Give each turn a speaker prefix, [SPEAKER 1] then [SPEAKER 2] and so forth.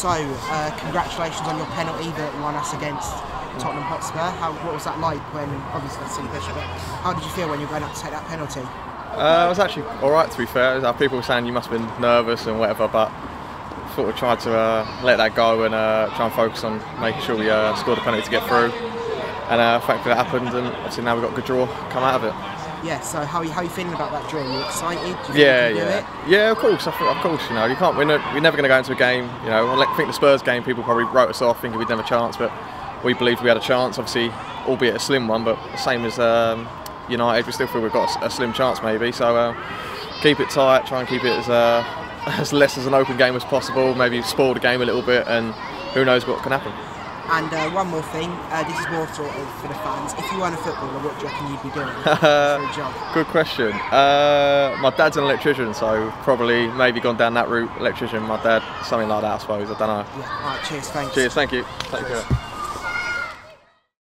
[SPEAKER 1] So, uh, congratulations on your penalty that won us against Tottenham Hotspur. How, what was that like when, obviously that's silly question, but how did you feel when you were going up to take that penalty?
[SPEAKER 2] Uh, I was actually all right to be fair. Uh, People were saying you must have been nervous and whatever, but thought we tried to uh, let that go and uh, try and focus on making sure we uh, scored a penalty to get through. And uh, thankfully that happened, and obviously now we've got a good draw come out of it.
[SPEAKER 1] Yeah, so how are you, how are you feeling about that draw? Are you excited? Do you think
[SPEAKER 2] Yeah,
[SPEAKER 1] you can do
[SPEAKER 2] yeah,
[SPEAKER 1] it?
[SPEAKER 2] yeah. Of course, of of course. You know, you can't. We're, no, we're never going to go into a game. You know, I think the Spurs game, people probably wrote us off thinking we'd never chance, but we believed we had a chance. Obviously, albeit a slim one, but the same as um, United, we still feel we've got a, a slim chance maybe. So uh, keep it tight. Try and keep it as uh, as less as an open game as possible. Maybe spoil the game a little bit, and who knows what can happen.
[SPEAKER 1] And uh, one more thing, uh, this is more sort of for the fans. If you weren't a footballer, what do you reckon you'd be doing for a job?
[SPEAKER 2] Good question. Uh, my dad's an electrician, so probably maybe gone down that route. Electrician, my dad, something like that, I suppose. I don't know.
[SPEAKER 1] Yeah, alright, cheers, thanks.
[SPEAKER 2] Cheers, thank you. Take care.